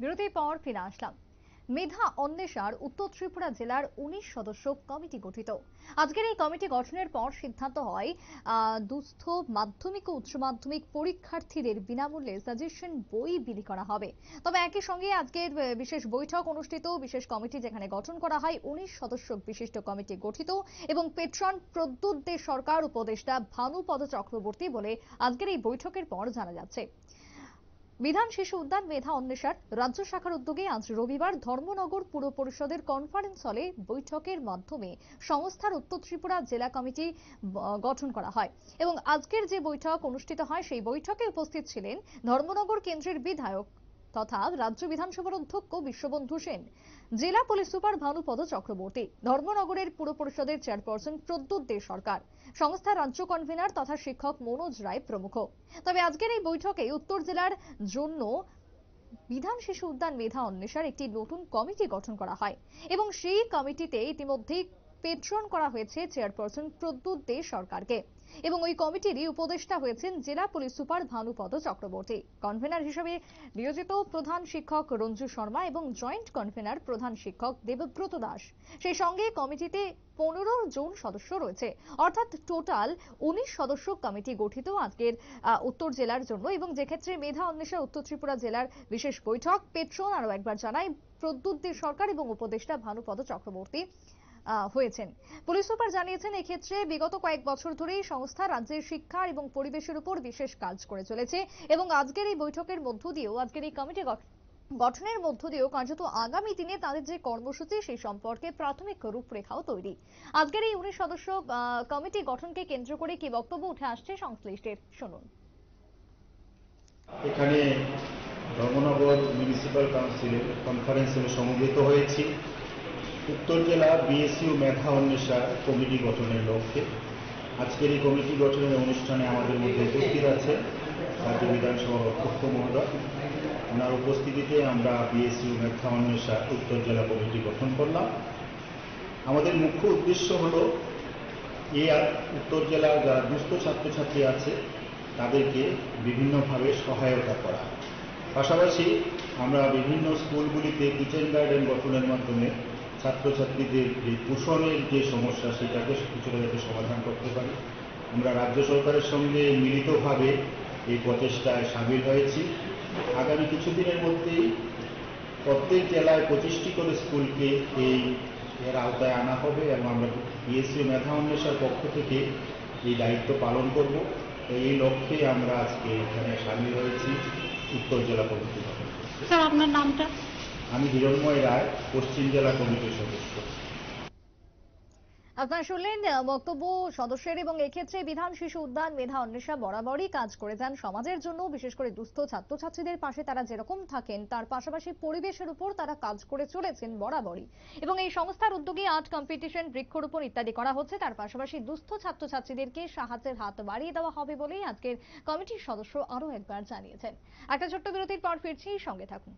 বিরতির পর ফিরে আসলাম। মেধা অন্বেষার উত্তর ত্রিপুরা জেলার উনিশ সদস্য কমিটি গঠিত। আজকের এই কমিটি গঠনের পর সিদ্ধান্ত হয় দুস্থ মাধ্যমিক ও উচ্চ মাধ্যমিক পরীক্ষার্থীদের বিনামূল্যে সাজেশন বই বিলি করা হবে। তবে একই সঙ্গে আজকের বিশেষ বৈঠক অনুষ্ঠিত, বিশেষ কমিটি যেখানে গঠন করা হয়, উনিশ সদস্য বিশিষ্ট কমিটি গঠিত এবং পেট্রন প্রদ্যুৎ সরকার উপদেষ্টা ভানুপদ চক্রবর্তী বলে আজকের এই বৈঠকের পর জানা যাচ্ছে। বিধান শিশু উদ্যান মেধা অন্বেষার রাজ্য শাখার উদ্যোগে আজ রবিবার ধর্মনগর পুর পরিষদের কনফারেন্স হলে বৈঠকের মাধ্যমে সংস্থার উত্তর ত্রিপুরা জেলা কমিটি গঠন করা হয়। এবং আজকের যে বৈঠক অনুষ্ঠিত হয়, সেই বৈঠকে উপস্থিত ছিলেন ধর্মনগর কেন্দ্রের বিধায়ক তথা রাজ্য বিধানসভার অধ্যক্ষ বিশ্ববন্ধু সেন, জেলা পুলিশ সুপার ভানুপদ চক্রবর্তী, ধর্মনগরের পুর পরিষদের চেয়ারপারসন প্রদ্যুৎ দে সরকার সংস্থার রাজ্য কনভেনার তথা শিক্ষক মনোজ রায় প্রমুখ। তবে আজকের এই বৈঠকে উত্তর জেলার জন্য বিধান শিশু উদ্যান মেধা অন্বেষার একটি নতুন কমিটি গঠন করা হয় এবং সেই কমিটিতে ইতিমধ্যেই পেট্রন করা হয়েছে চেয়ারপারসন প্রদ্যুৎ দে সরকারকে। এবং ওই কমিটিরই উপদেষ্টা হয়েছেন জেলা police super Bhanupada Chakraborty. Convener হিসেবে নিয়োজিত প্রধান শিক্ষক রঞ্জু শর্মা এবং জয়েন্ট কনভেনার প্রধান শিক্ষক দেবব্রত দাস। সেই সঙ্গে কমিটিতে পনেরো জন সদস্য রয়েছে। অর্থাৎ টোটাল উনিশ সদস্য কমিটি গঠিত আজকের উত্তর জেলার জন্য। এবং যেক্ষেত্রে মেধা অন্বেষা উত্তর ত্রিপুরা জেলার বিশেষ বৈঠক পেট্রন আরও একবার জানায় প্রদ্যুৎ সরকার এবং উপদেষ্টা ভানুপদ চক্রবর্তী। হয়েছেন। পুলিশ সুপার জানিয়েছেন, এক্ষেত্রে বিগত কয়েক বছর ধরেই সংস্থা রাজ্যের শিক্ষা এবং পরিবেশের উপর বিশেষ কাজ করে চলেছে এবং আজকের এই বৈঠকের মধ্য দিয়েও, আজকের এই কমিটি গঠনের মধ্য দিয়েও কার্যত আগামী দিনে তাদের যে কর্মসূচি, সেই সম্পর্কে প্রাথমিক রূপরেখাও তৈরি। আজকের এই উনিশ সদস্য কমিটি গঠনকে কেন্দ্র করে কি বক্তব্য উঠে আসছে সংশ্লিষ্টের? শুনুন। এখানে ধর্মনগর মিউনিসিপ্যাল কাউন্সিলের কনফারেন্সে সমবেত হয়েছি। উত্তর জেলা বিএসইউ মেধা অন্বেষা কমিটি গঠনের লক্ষ্যে। আজকের এই কমিটি গঠনের অনুষ্ঠানে আমাদের মধ্যে উপস্থিত আছে রাজ্য বিধানসভার অধ্যক্ষ মহোদয়। ওনার উপস্থিতিতে আমরা বিএসইউ মেধা অন্বেষা উত্তর জেলা কমিটি গঠন করলাম। আমাদের মুখ্য উদ্দেশ্য হলো এই উত্তর জেলার যারা দুস্থ ছাত্রছাত্রী আছে, তাদেরকে বিভিন্নভাবে সহায়তা করা। পাশাপাশি আমরা বিভিন্ন স্কুলগুলিতে কিচেন গার্ডেন গঠনের মাধ্যমে ছাত্রছাত্রীদের যে পোষণের যে সমস্যা, সেটাকে কিছুটা যাতে সমাধান করতে পারি। আমরা রাজ্য সরকারের সঙ্গে মিলিতভাবে এই প্রচেষ্টায় সামিল হয়েছি। আগামী কিছুদিনের মধ্যেই প্রত্যেক জেলায় পঁচিশটি করে স্কুলকে এই এর আওতায় আনা হবে এবং আমরা বিএসসি মেধা অন্বেষার পক্ষ থেকে এই দায়িত্ব পালন করব। এই লক্ষ্যে আমরা আজকে এখানে সামিল হয়েছি উত্তর জেলা কমিটি। স্যার, আপনার নামটা? আমি হিরণময় রায়, পশ্চিম জেলা কমিটির সদস্য। আপনারা শুনলেন বক্তব্য সদস্যের এবং এক্ষেত্রে বিধান শিশু উদ্যান মেধা অন্বেষা বরাবরই কাজ করে যান সমাজের জন্য, বিশেষ করে দুস্থ ছাত্রছাত্রীদের পাশে তারা যেরকম থাকেন, তার পাশাপাশি পরিবেশের উপর তারা কাজ করে চলেছেন বরাবরই। এবং এই সংস্থার উদ্যোগে আর্ট কম্পিটিশন, বৃক্ষরোপণ ইত্যাদি করা হচ্ছে। তার পাশাপাশি দুস্থ ছাত্রছাত্রীদেরকে সাহায্যের হাত বাড়িয়ে দেওয়া হবে বলেই আজকের কমিটির সদস্য আরও একবার জানিয়েছেন। একটা ছোট্ট বিরতির পর ফিরছি, সঙ্গে থাকুন।